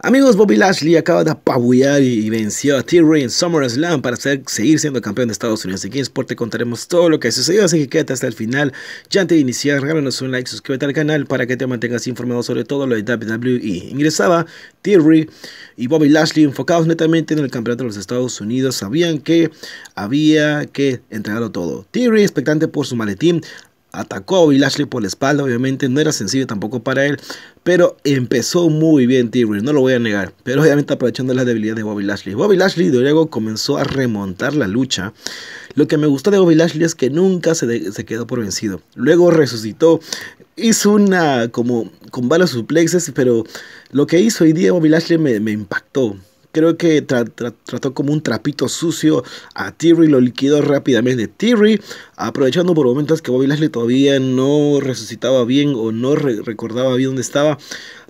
Amigos, Bobby Lashley acaba de apabullar y venció a T-Ray en SummerSlam para seguir siendo campeón de Estados Unidos. Aquí en Sport te contaremos todo lo que sucedió, así que quédate hasta el final. Ya antes de iniciar, regálanos un like, suscríbete al canal para que te mantengas informado sobre todo lo de WWE. Ingresaba T-Ray y Bobby Lashley enfocados netamente en el campeonato de los Estados Unidos. Sabían que había que entregarlo todo. T-Ray expectante por su maletín atacó a Bobby Lashley por la espalda, obviamente no era sencillo tampoco para él, pero empezó muy bien Theory, no lo voy a negar, pero obviamente aprovechando la debilidad de Bobby Lashley. Bobby Lashley luego comenzó a remontar la lucha. Lo que me gustó de Bobby Lashley es que nunca se, quedó por vencido. Luego resucitó, hizo una como con varios suplexes, pero lo que hizo hoy día Bobby Lashley me, me impactó creo que trató como un trapito sucio a Thierry, lo liquidó rápidamente. Thierry, aprovechando por momentos que Bobby Lashley todavía no resucitaba bien o no recordaba bien dónde estaba,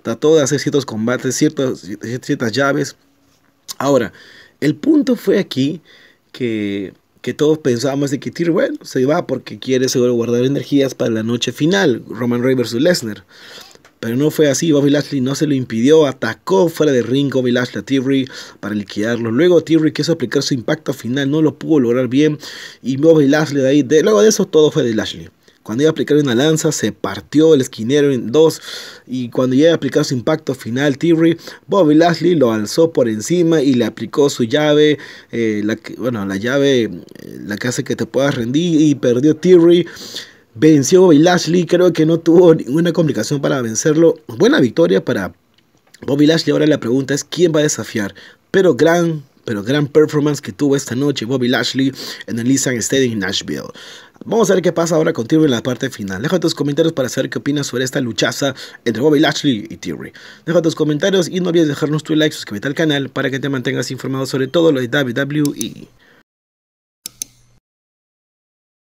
trató de hacer ciertos combates, ciertas, ciertas llaves. Ahora, el punto fue aquí que que todos pensábamos de que Thierry, bueno, se va porque quiere seguro guardar energías para la noche final, Roman Reigns versus Lesnar. Pero no fue así, Bobby Lashley no se lo impidió, atacó fuera de ring Bobby Lashley a Theory para liquidarlo. Luego Theory quiso aplicar su impacto final, no lo pudo lograr bien y Bobby Lashley de ahí, de, luego de eso todo fue de Lashley. Cuando iba a aplicar una lanza, se partió el esquinero en dos. Y cuando iba a aplicar su impacto final, Theory, Bobby Lashley lo alzó por encima y le aplicó su llave. Eh, la, bueno, la llave, eh, la que hace que te puedas rendir. Y perdió Theory. Venció Bobby Lashley, creo que no tuvo ninguna complicación para vencerlo. Buena victoria para Bobby Lashley. Ahora la pregunta es quién va a desafiar. Pero gran, pero gran performance que tuvo esta noche Bobby Lashley en el Nissan Stadium en Nashville. Vamos a ver qué pasa ahora contigo en la parte final. Deja tus comentarios para saber qué opinas sobre esta luchaza entre Bobby Lashley y Theory. Deja tus comentarios y no olvides dejarnos tu like, suscríbete al canal para que te mantengas informado sobre todo lo de WWE.